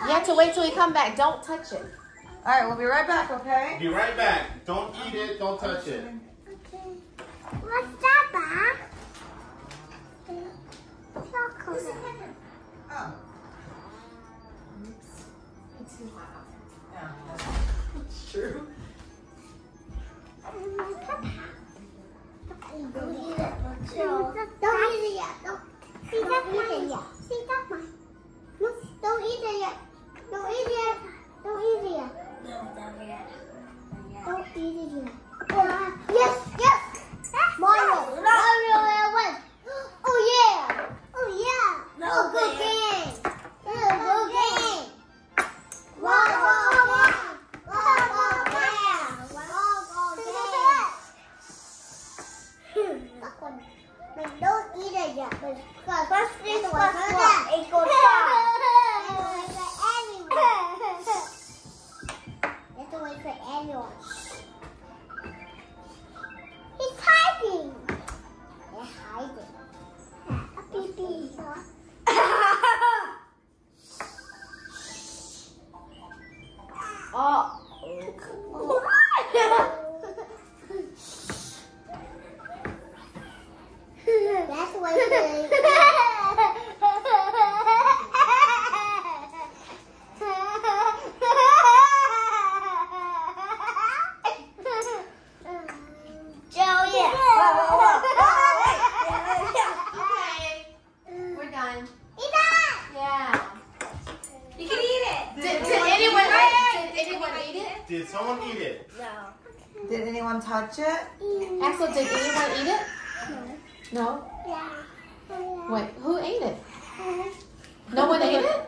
You have to wait till we come back. Don't touch it. All right, we'll be right back, okay? Be right back. Don't eat it. Don't touch it. Okay. What's that, Bob? Chocolate. Oh. It's too hot Yeah, that's true. Don't eat it. Don't eat it yet. Mình don't eat it yet. But first, thing first, what? It goes down. Anyone. He's hiding. They're hiding. A pee-pee. Oh. That's Did, did anyone eat it? Yeah. You can eat it. Did anyone eat it? Did someone eat it? No. Did anyone touch it? Axel, did anyone eat it? No. Yeah. Wait, who ate it? Uh-huh. No one ate it?